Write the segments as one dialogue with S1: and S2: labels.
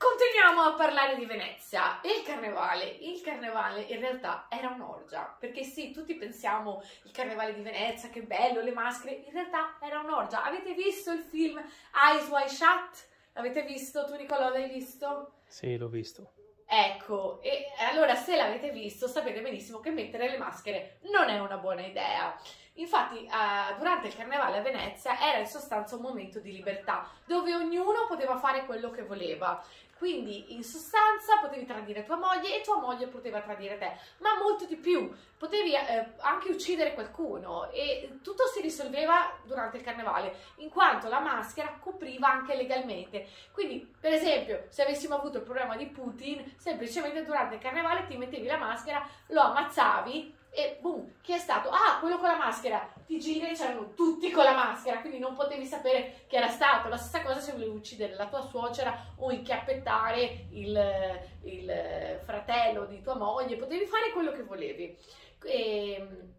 S1: Continuiamo a parlare di Venezia il carnevale. Il carnevale in realtà era un'orgia, perché sì, tutti pensiamo il carnevale di Venezia, che bello, le maschere, in realtà era un'orgia. Avete visto il film Eyes Wide Shut? L'avete visto? Tu Nicolò l'hai visto?
S2: Sì, l'ho visto.
S1: Ecco, e allora se l'avete visto sapete benissimo che mettere le maschere non è una buona idea. Infatti, eh, durante il carnevale a Venezia era in sostanza un momento di libertà, dove ognuno poteva fare quello che voleva. Quindi, in sostanza, potevi tradire tua moglie e tua moglie poteva tradire te, ma molto di più. Potevi eh, anche uccidere qualcuno e tutto si risolveva durante il carnevale, in quanto la maschera copriva anche legalmente. Quindi, per esempio, se avessimo avuto il problema di Putin, semplicemente durante il carnevale ti mettevi la maschera, lo ammazzavi e boom, chi è stato? Ah, quello con la maschera. Ti giri c'erano tutti con la maschera, quindi non potevi sapere chi era stato. La stessa cosa se volevi uccidere la tua suocera o inchiappettare il, il fratello di tua moglie, potevi fare quello che volevi. E, ehm,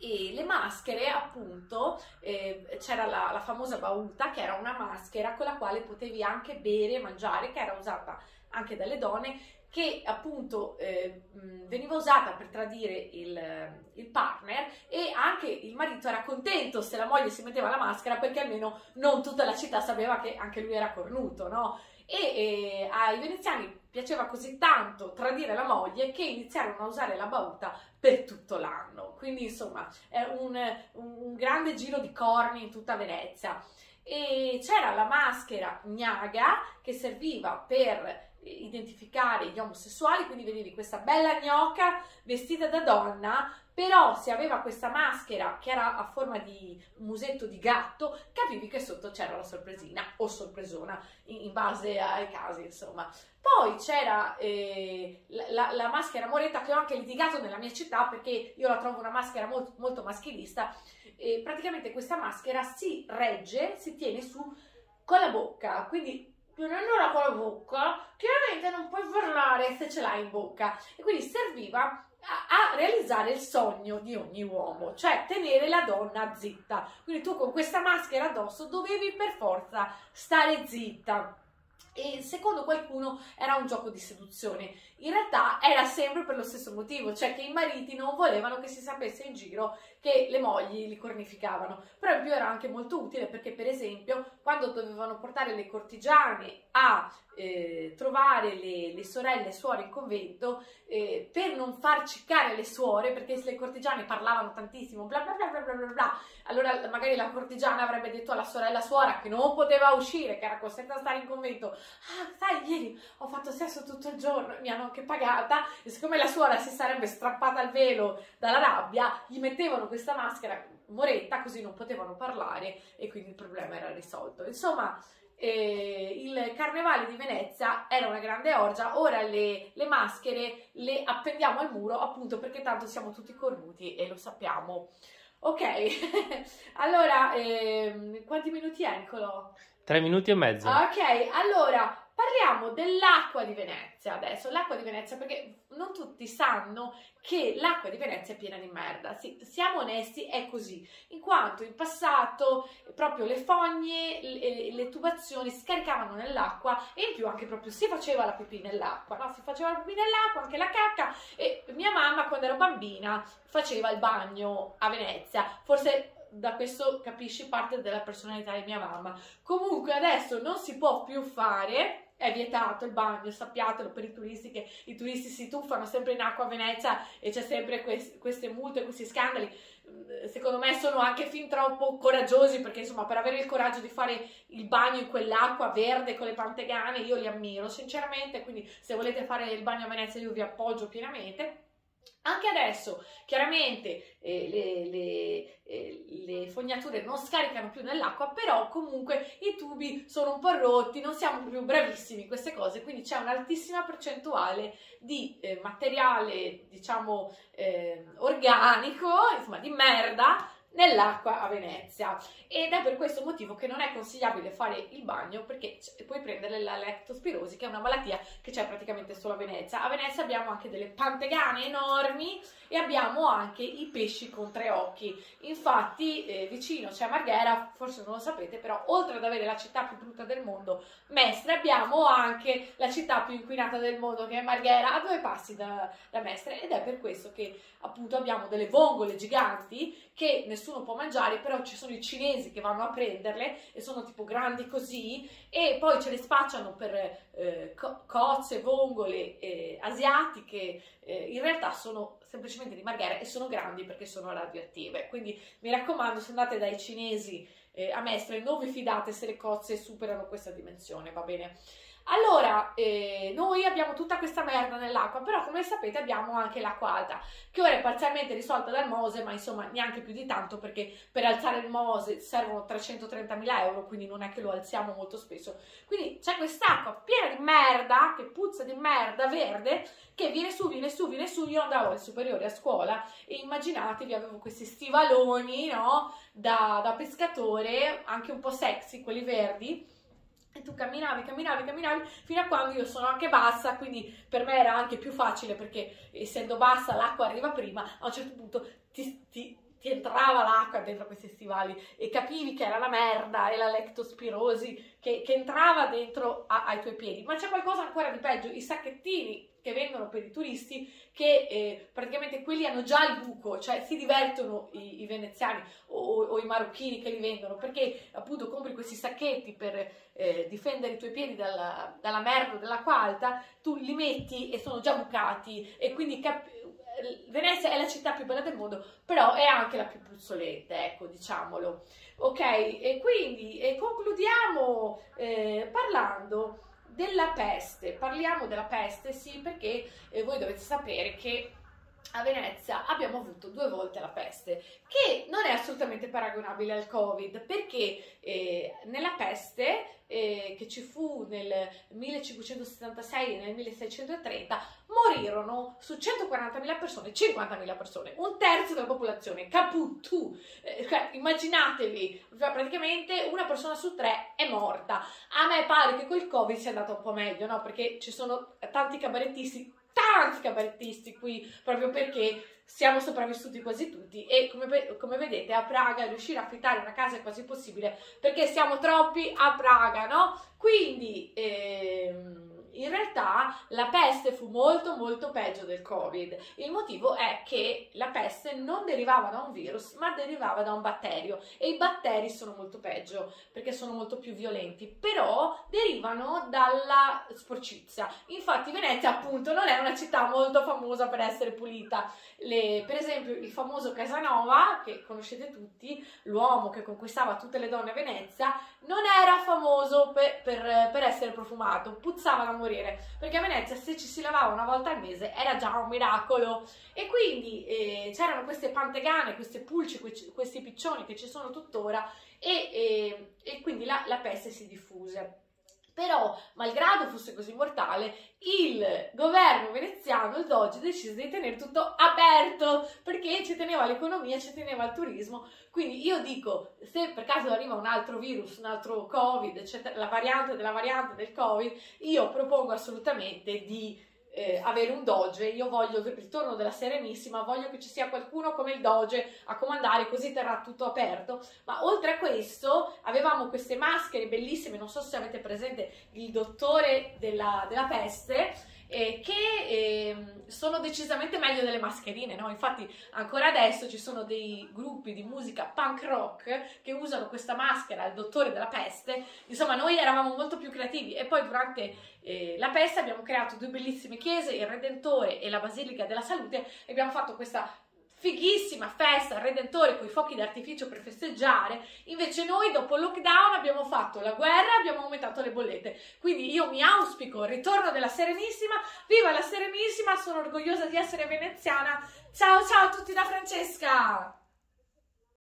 S1: e le maschere appunto eh, c'era la, la, famosa bauta che era una maschera con la quale potevi anche bere e mangiare che era usata anche dalle donne che appunto eh, veniva usata per tradire il, il, partner e anche il marito era contento se la moglie si metteva la maschera perché almeno non tutta la città sapeva che anche lui era cornuto, no? E, e ai veneziani piaceva così tanto tradire la moglie che iniziarono a usare la bauta per tutto l'anno. Quindi insomma è un, un grande giro di corni in tutta Venezia. E c'era la maschera gnaga che serviva per identificare gli omosessuali, quindi vedevi questa bella gnocca vestita da donna, però se aveva questa maschera che era a forma di musetto di gatto, capivi che sotto c'era la sorpresina o sorpresona, in, in base ai casi, insomma. Poi c'era eh, la, la, maschera moretta che ho anche litigato nella mia città perché io la trovo una maschera molto, molto maschilista. E praticamente questa maschera si regge, si tiene su con la bocca, quindi chiudendola con la bocca, chiaramente non puoi parlare se ce l'hai in bocca. E quindi serviva a, a, realizzare il sogno di ogni uomo, cioè tenere la donna zitta. Quindi tu con questa maschera addosso dovevi per forza stare zitta e secondo qualcuno era un gioco di seduzione. In realtà era sempre per lo stesso motivo, cioè che i mariti non volevano che si sapesse in giro che le mogli li cornificavano. Però in più era anche molto utile perché, per esempio, quando dovevano portare le cortigiane a eh, trovare le, le, sorelle suore in convento, eh, per non far ciccare le suore, perché se le cortigiane parlavano tantissimo, bla bla bla bla bla bla, allora magari la cortigiana avrebbe detto alla sorella suora che non poteva uscire, che era costretta a stare in convento, ah sai, ieri ho fatto sesso tutto il giorno, mi hanno anche pagata, e siccome la suora si sarebbe strappata il velo dalla rabbia, gli mettevano questa maschera moretta, così non potevano parlare e quindi il problema era risolto. Insomma, eh, il carnevale di Venezia era una grande orgia, ora le, le, maschere le appendiamo al muro appunto perché tanto siamo tutti cornuti e lo sappiamo. Ok, allora, eh, quanti minuti è Nicolo?
S2: Tre minuti e mezzo.
S1: Ok, allora Parliamo dell'acqua di Venezia adesso, l'acqua di Venezia perché non tutti sanno che l'acqua di Venezia è piena di merda, sì, siamo onesti, è così, in quanto in passato proprio le fogne, le, le tubazioni scaricavano nell'acqua e in più anche proprio si faceva la pipì nell'acqua, no? si faceva la pipì nell'acqua, anche la cacca e mia mamma quando ero bambina faceva il bagno a Venezia, forse da questo capisci parte della personalità di mia mamma. Comunque adesso non si può più fare è vietato il bagno, sappiatelo per i turisti che i turisti si tuffano sempre in acqua a Venezia e c'è sempre quest, queste multe, questi scandali. Mm, secondo me sono anche fin troppo coraggiosi perché insomma per avere il coraggio di fare il bagno in quell'acqua verde con le pantegane io li ammiro sinceramente, quindi se volete fare il bagno a Venezia io vi appoggio pienamente. Anche adesso, chiaramente, eh, le, le, eh, fognature non scaricano più nell'acqua, però comunque i tubi sono un po' rotti, non siamo più bravissimi in queste cose, quindi c'è un'altissima percentuale di eh, materiale, diciamo, eh, organico, insomma, di merda nell'acqua a Venezia ed è per questo motivo che non è consigliabile fare il bagno perché puoi prendere la leptospirosi che è una malattia che c'è praticamente solo a Venezia. A Venezia abbiamo anche delle pantegane enormi e abbiamo anche i pesci con tre occhi. Infatti eh, vicino c'è Marghera, forse non lo sapete, però oltre ad avere la città più brutta del mondo, Mestre, abbiamo anche la città più inquinata del mondo che è Marghera a due passi da, da Mestre ed è per questo che appunto abbiamo delle vongole giganti che nessuno può mangiare, però ci sono i cinesi che vanno a prenderle e sono tipo grandi così e poi ce le spacciano per eh, co- cozze, vongole eh, asiatiche, eh, in realtà sono semplicemente di marghera e sono grandi perché sono radioattive. Quindi mi raccomando, se andate dai cinesi eh, a Mestre, non vi fidate se le cozze superano questa dimensione, va bene? Allora, eh, noi abbiamo tutta questa merda nell'acqua, però come sapete abbiamo anche l'acqua alta, che ora è parzialmente risolta dal Mose, ma insomma neanche più di tanto, perché per alzare il Mose servono 330.000 euro, quindi non è che lo alziamo molto spesso. Quindi c'è quest'acqua piena di merda, che puzza di merda verde, che viene su, viene su, viene su. Io andavo alle superiori a scuola e immaginatevi, avevo questi stivaloni, no, da, da pescatore, anche un po' sexy, quelli verdi, e tu camminavi, camminavi, camminavi fino a quando io sono anche bassa, quindi per me era anche più facile perché essendo bassa l'acqua arriva prima, a un certo punto ti, ti, ti entrava l'acqua dentro questi stivali e capivi che era la merda e la lectospirosi che, che entrava dentro a, ai tuoi piedi. Ma c'è qualcosa ancora di peggio, i sacchettini che vendono per i turisti che eh, praticamente quelli hanno già il buco, cioè si divertono i, i veneziani o, o, i marocchini che li vendono perché appunto compri questi sacchetti per eh, difendere i tuoi piedi dalla, dalla merda dell'acqua alta, tu li metti e sono già bucati e quindi cap- Venezia è la città più bella del mondo, però è anche la più puzzolente, ecco, diciamolo. Ok, e quindi e concludiamo eh, parlando della peste. Parliamo della peste, sì, perché eh, voi dovete sapere che a Venezia abbiamo avuto due volte la peste, che non è assolutamente paragonabile al Covid, perché eh, nella peste eh, che ci fu nel 1576 e nel 1630 morirono su 140.000 persone 50.000 persone, un terzo della popolazione, caputtu. Eh, cioè, immaginatevi, praticamente una persona su tre è morta. A me pare che col Covid sia andato un po' meglio, no? Perché ci sono tanti cabarettisti tanti cabarettisti qui proprio perché siamo sopravvissuti quasi tutti e come, come, vedete a Praga riuscire a affittare una casa è quasi possibile perché siamo troppi a Praga, no? Quindi ehm, in realtà la peste fu molto molto peggio del covid. Il motivo è che la peste non derivava da un virus, ma derivava da un batterio e i batteri sono molto peggio perché sono molto più violenti, però derivano dalla sporcizia. Infatti Venezia appunto non è una città molto famosa per essere pulita. Le, per esempio il famoso Casanova, che conoscete tutti, l'uomo che conquistava tutte le donne a Venezia, non era famoso per, per, per essere profumato, puzzava da morire, perché a Venezia se ci si lavava una volta al mese era già un miracolo e quindi eh, c'erano queste pantegane, queste pulci, questi piccioni che ci sono tuttora e, e, e quindi la, la peste si diffuse. Però, malgrado fosse così mortale, il governo veneziano, il Doge, decise di tenere tutto aperto perché ci teneva l'economia, ci teneva il turismo. Quindi io dico, se per caso arriva un altro virus, un altro Covid, eccetera, la variante della variante del Covid, io propongo assolutamente di eh, avere un doge, io voglio il ritorno della Serenissima, voglio che ci sia qualcuno come il doge a comandare, così terrà tutto aperto. Ma oltre a questo, avevamo queste maschere bellissime, non so se avete presente il dottore della, della peste eh, che eh, sono decisamente meglio delle mascherine, no? Infatti ancora adesso ci sono dei gruppi di musica punk rock che usano questa maschera, il dottore della peste, insomma noi eravamo molto più creativi e poi durante eh, la peste abbiamo creato due bellissime chiese, il Redentore e la Basilica della Salute e abbiamo fatto questa fighissima festa al Redentore con i fuochi d'artificio per festeggiare, invece noi dopo il lockdown abbiamo fatto la guerra e abbiamo aumentato le bollette. Quindi io mi auspico il ritorno della Serenissima, viva la Serenissima, sono orgogliosa di essere veneziana. Ciao ciao a tutti da Francesca!